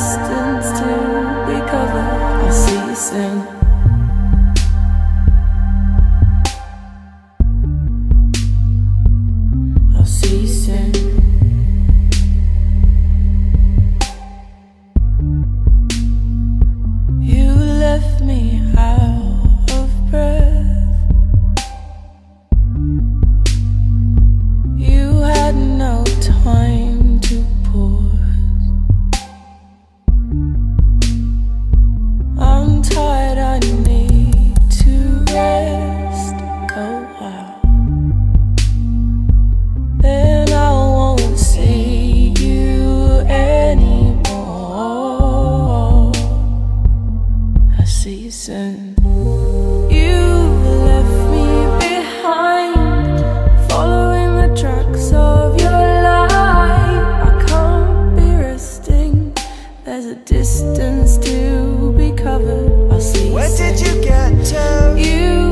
distance to recover. I'll see you soon. There's a distance to be covered. I'll see. Where did you get to? You.